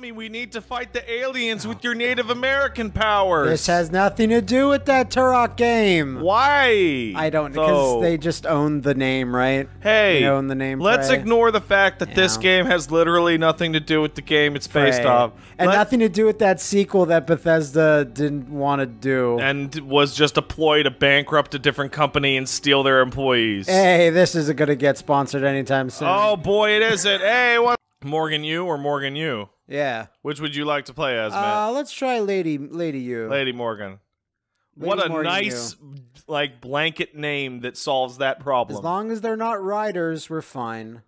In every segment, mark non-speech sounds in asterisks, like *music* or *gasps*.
me we need to fight the aliens with your Native American powers. This has nothing to do with that Turok game. Why? I don't though? because they just own the name, right? Hey, They own the name. let's Prey. ignore the fact that this game has literally nothing to do with the game it's based off. and Let- nothing to do with that sequel that Bethesda didn't want to do. and was just a ploy to bankrupt a different company and steal their employees. hey, this isn't gonna get sponsored anytime soon. Oh boy, it isn't. Hey, what? Morgan Yu or Morgan Yu? yeah. Which would you like to play as, man? Uh, let's try Lady Lady You. Lady Morgan. what a Morgan nice like blanket name that solves that problem. As long as they're not riders, we're fine.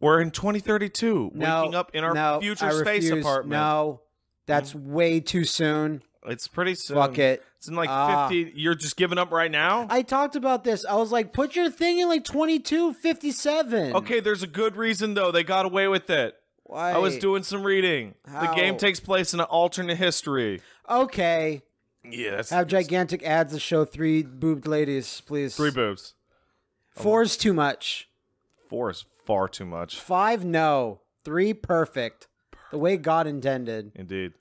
We're in 2032, No, waking up in our no, future I space refuse. apartment. No, that's way too soon. It's pretty soon. Fuck it. It's in like Ah. 50. You're just giving up right now? I talked about this. I was like, put your thing in like 2257. okay, there's a good reason though. They got away with it. Why? I was doing some reading. The game takes place in an alternate history. Okay. Yeah, Have gigantic ads that show three boobed ladies, please. three boobs. Four's too much. Four is far too much. Five, no. Three, perfect. The way God intended. Indeed.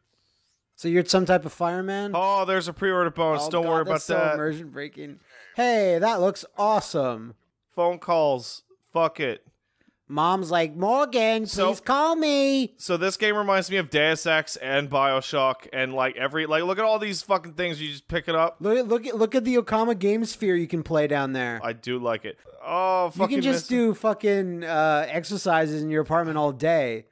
So you're some type of fireman? Oh, there's a pre-order bonus. Oh, Don't God, worry about that's so that. immersion breaking. Hey, that looks awesome. Phone calls. Fuck it. Mom's like, Morgan, please So- call me. So this game reminds me of Deus Ex and BioShock and like every like look at all these fucking things you just pick it up. Look at look at look at the Okama Game Sphere you can play down there. I do like it. Oh, fucking. you can just do fucking uh, exercises in your apartment all day.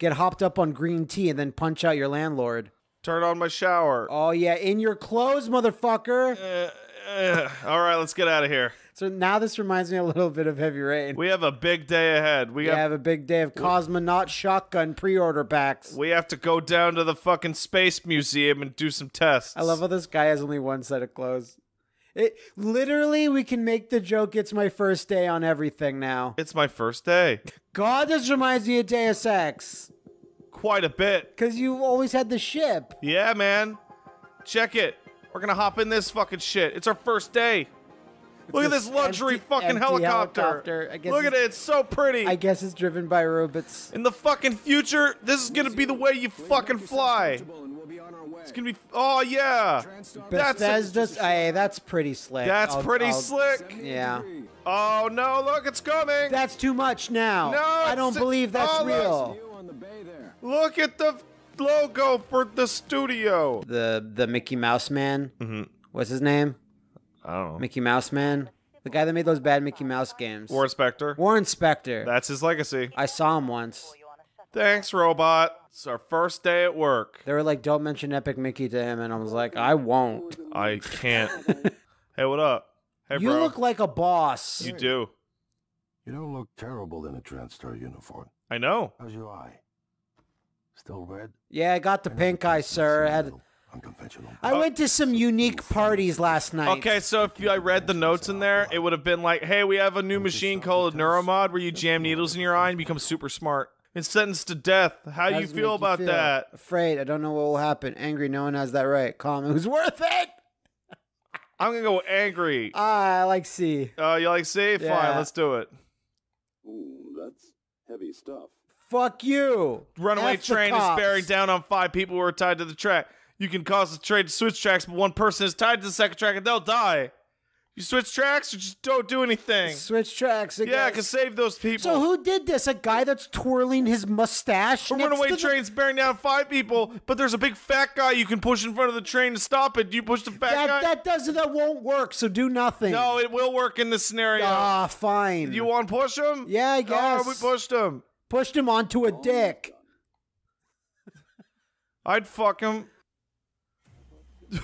Get hopped up on green tea and then punch out your landlord. Turn on my shower. Oh yeah, in your clothes, motherfucker. Uh, uh, all right, let's get out of here. So now this reminds me a little bit of Heavy Rain. We have a big day ahead. We We have have a big day of Cosmonaut shotgun pre-order packs. we have to go down to the fucking space museum and do some tests. I love how this guy has only one set of clothes. It literally we can make the joke it's my first day on everything now. It's my first day. God, this reminds me of Deus Ex. Quite a bit. Cause you've always had the ship. Yeah, man. Check it. We're gonna hop in this fucking shit. It's our first day. Look at This this luxury empty- fucking empty helicopter. helicopter. I guess Look at it. it's- so pretty. I guess it's driven by robots. In the fucking future, this is gonna be the way you fucking fly. It's gonna be. Oh yeah. That's Bethesda's hey, that's pretty slick. that's I'll- pretty I'll- slick. Yeah. Oh no! Look, it's coming. That's too much now. No, I don't believe that's oh, that's- real. Look at the logo for the studio. The the Mickey Mouse man. Mm-hmm. What's his name? I don't know. Mickey Mouse man. The guy that made those bad Mickey Mouse games. War Spectre. Warren Spector. That's his legacy. I saw him once. Thanks, robot. It's our first day at work. They were like, "Don't mention Epic Mickey to him," and I was like, "I won't." I can't. *laughs* hey, what up? Hey, you bro. look like a boss. You do. You don't look terrible in a TranStar uniform. I know. How's your eye? Still red? yeah, I got the pink eye, sir. I, had, Unconventional. I went to some unique parties last night. Okay, so if you, I read the notes in there, it would have been like, "Hey, we have a new machine called Neuromod, where you jam needles in your eye and become super smart. It's sentenced to death. How How do you does it feel about that? Afraid. I don't know what will happen. Angry. No one has that right. Calm. It was worth it. I'm gonna go angry. Ah, I like C. Uh, you like C? Fine, let's do it. Ooh, that's heavy stuff. Fuck you. Runaway F train is bearing down on five people who are tied to the track. You can cause the train to switch tracks, but one person is tied to the second track and they'll die. You switch tracks or just don't do anything. Switch tracks. I Yeah, guess. can save those people. So who did this? A guy that's twirling his mustache. A runaway to the- train's bearing down five people, but there's a big fat guy you can push in front of the train to stop it. Do you push the fat That guy? that doesn't that won't work. So do nothing. no, it will work in this scenario. Ah, fine. you want to push him? Yeah, I Oh, guess. we pushed him. Pushed him onto a oh dick. *laughs* I'd fuck him. *laughs*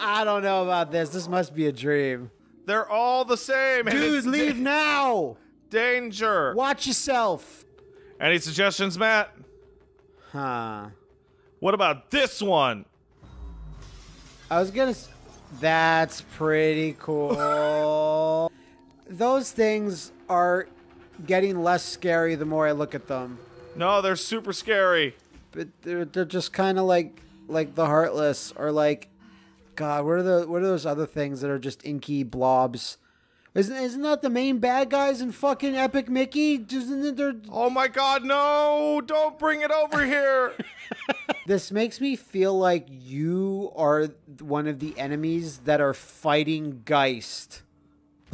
I don't know about this. This must be a dream. They're all the same. Dude, leave da- now. *laughs* danger. Watch yourself. Any suggestions, Matt? Huh. What about this one? I was gonna. s- That's pretty cool. Those things are getting less scary the more I look at them. No, they're super scary. But they're they're just kind of like like the heartless or like, God, what are the what are those other things that are just inky blobs? Isn't isn't that the main bad guys in fucking Epic Mickey? Isn't their Oh my god, no! Don't bring it over here! *laughs* *laughs* This makes me feel like you are one of the enemies that are fighting Geist,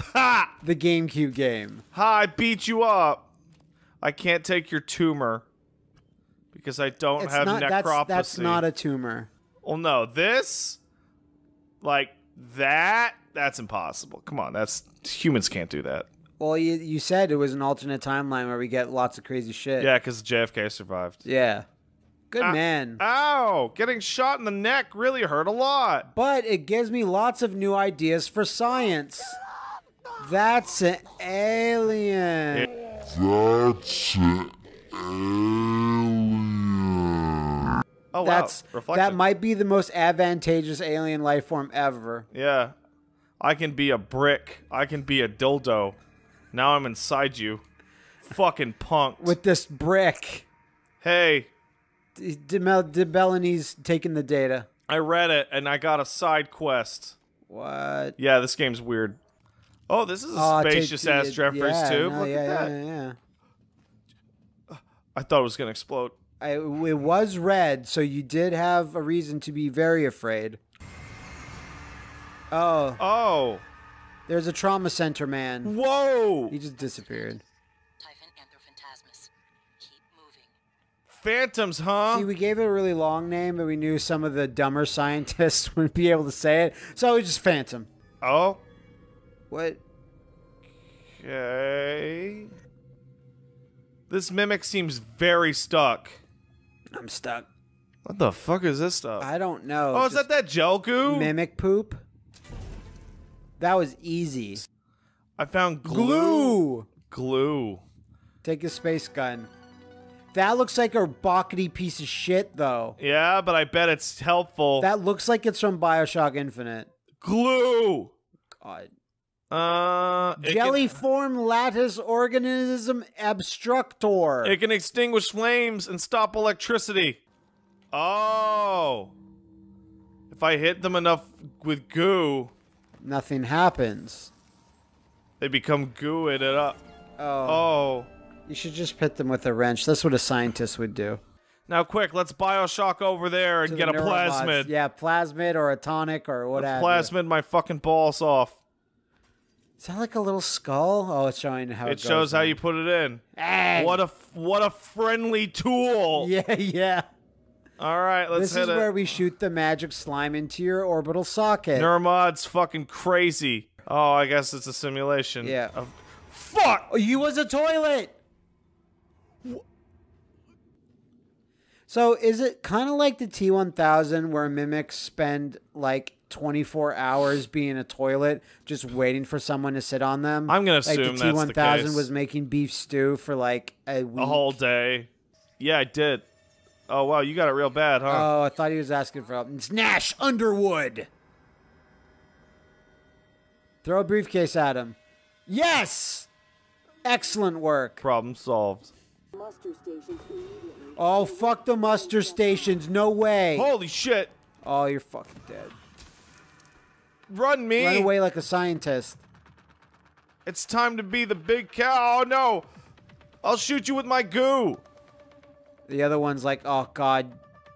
ha! the GameCube game. Ha! I beat you up. I can't take your tumor because I don't It's have not necropsy. that's that's not a tumor. Well, no, this, like that, that's impossible. Come on, that's humans can't do that. Well, you you said it was an alternate timeline where we get lots of crazy shit. Yeah, because JFK survived. Yeah. Good Ah, man. Ow! Getting shot in the neck really hurt a lot. But it gives me lots of new ideas for science. That's an alien. That's an alien. Oh That's wow, reflection. that might be the most advantageous alien life form ever. Yeah, I can be a brick. I can be a dildo. Now I'm inside you. Fucking punked. With this brick, hey, D- DeMel- DeBellini's taking the data. I read it and I got a side quest. What? Yeah, this game's weird. Oh, this is a Oh, spacious ass Jeffries yeah, too. no, Look yeah, at that. yeah, yeah, yeah. I thought it was gonna explode. I, it was red, so you did have a reason to be very afraid. Oh, Oh, there's a trauma center man. whoa! He just disappeared. Typhon Anthrophantasmus. Keep moving. Phantoms, huh? See, we gave it a really long name, but we knew some of the dumber *laughs* scientists *laughs* wouldn't be able to say it, so it was just Phantom. oh, What? okay. This mimic seems very stuck. I'm stuck. What the fuck is this stuff? I don't know. oh, is that that gel goo? mimic poop? That was easy. I found glue. Glue. Glue. Take a space gun. That looks like a bockety piece of shit, though. Yeah, but I bet it's helpful. That looks like it's from Bioshock Infinite. glue. God. Uh, Gelifoam lattice organism obstructor. It can extinguish flames and stop electricity. Oh. If I hit them enough with goo, Nothing happens. they become gooed it up. Oh. Oh. You should just hit them with a wrench. That's what a scientist would do. Now, quick, let's Bioshock over there and get the a plasmid. Yeah, plasmid or a tonic or whatever. have you. Plasmid my fucking balls off. Is that like a little skull? Oh, it's showing how it, It shows how you put it in. Hey! What a what a friendly tool. *laughs* Yeah, yeah. All right, let's This is it. where we shoot the magic slime into your orbital socket. Neuromod's fucking crazy. Oh, I guess it's a simulation. Yeah. Of- Fuck. Oh, you was a toilet. So is it kind of like the T1000 where mimics spend like 24 hours being a toilet just waiting for someone to sit on them? I'm gonna like assume the that's the T1000 was making beef stew for like a week. A whole day. Yeah, I did. Oh wow, you got it real bad, huh? Oh, I thought he was asking for help. It's Nash Underwood. Throw a briefcase at him. Yes! Excellent work. Problem solved. Muster stations immediately. Oh, fuck the muster stations. No way. Holy shit! Oh, you're fucking dead. Run me! Run away like a scientist. It's time to be the big cow. Oh no! I'll shoot you with my goo. The other one's like, oh, God.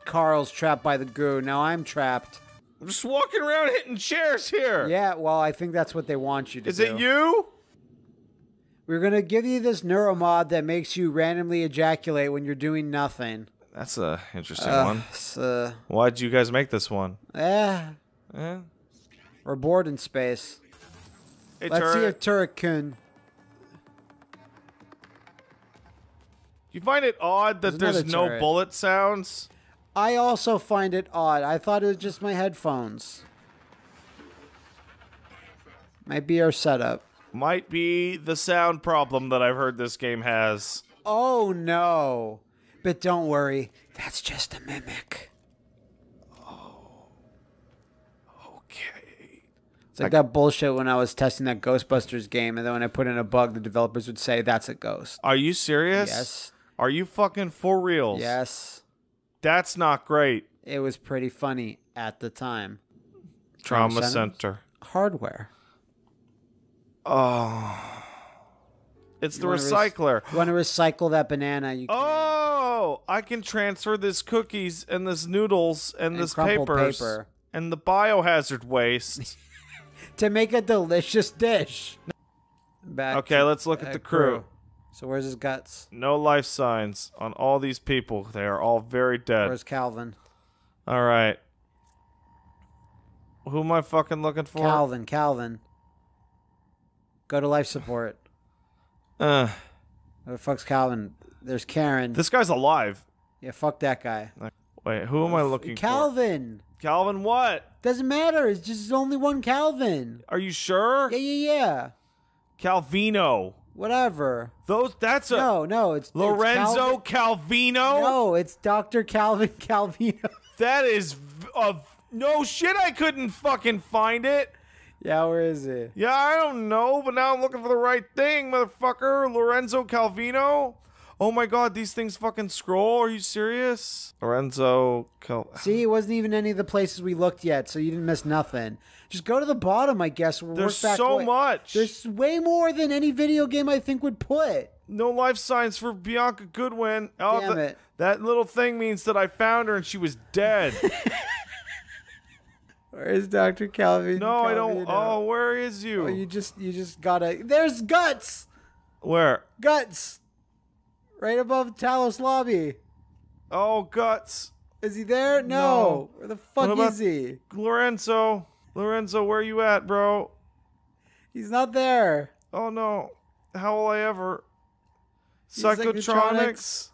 Carl's trapped by the goo. Now I'm trapped. I'm just walking around hitting chairs here. Yeah, well, I think that's what they want you to Is do. Is it you? We're going to give you this neuromod that makes you randomly ejaculate when you're doing nothing. That's a interesting Uh, one. uh, Why'd you guys make this one? eh, Eh? We're bored in space. Hey, Let's see if Turret can. you find it odd that There's there's, no turret. bullet sounds? I also find it odd. I thought it was just my headphones. Might be our setup. Might be the sound problem that I've heard this game has. Oh no. But don't worry, that's just a mimic. Okay. It's like that bullshit when I was testing that Ghostbusters game, and then when I put in a bug, the developers would say that's a ghost. Are you serious? Yes. Are you fucking for real? Yes. That's not great. It was pretty funny at the time. Trauma Trauma center. Hardware. Oh. It's the You rec- recycler. You want to recycle that banana? You can. Oh, I can transfer this cookies and this noodles and, And this papers paper. and the biohazard waste. *laughs* to make a delicious dish. Back okay, let's look at the crew. So where's his guts? No life signs on all these people. They are all very dead. Where's Calvin? All right. Who am I fucking looking for? Calvin, Calvin. Go to life support. *sighs* Uh, Where the fuck's Calvin? There's Karen. this guy's alive. yeah, fuck that guy. Wait, who am I looking for? Calvin. Calvin, what? Doesn't matter. It's just only one Calvin. Are you sure? Yeah, yeah, yeah. Calvino. Whatever. Those. That's a No, no, it's it's Lorenzo Calvin- Calvino. No, it's Dr. Calvin *laughs* Calvino. That is a no shit. I couldn't fucking find it. yeah, where is it? Yeah, I don't know, but now I'm looking for the right thing, motherfucker. Lorenzo Calvino. Oh my god, these things fucking scroll. Are you serious? Lorenzo Cal. See, it wasn't even any of the places we looked yet, so you didn't miss nothing. Just go to the bottom, I guess. There's back so much. There's way more than any video game I think would put. No life signs for Bianca Goodwin. Oh, Damn tha- it. That little thing means that I found her and she was dead. *laughs* Where is Dr. Calvin? no, I don't. Oh, where is you? Oh, you just you just gotta. There's guts, Where? guts, right above Talos lobby. Oh, guts. Is he there? No. No. Where the fuck What is he? Lorenzo. Lorenzo, where you at, bro? He's not there. Oh no. How will I ever? Psychotronics.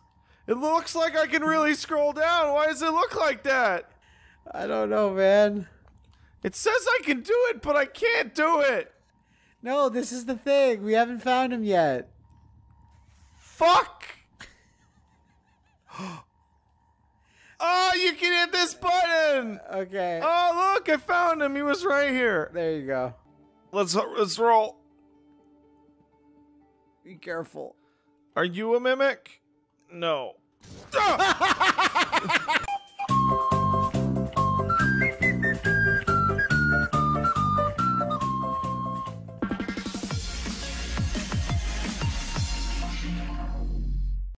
It looks like I can really scroll down. Why does it look like that? I don't know, man. It says I can do it, but I can't do it. No, this is the thing. We haven't found him yet. Fuck. *gasps* oh, you can hit this button. Okay. Oh, look, I found him. He was right here. There you go. Let's let's roll. Be careful. Are you a mimic? No. *laughs* *laughs*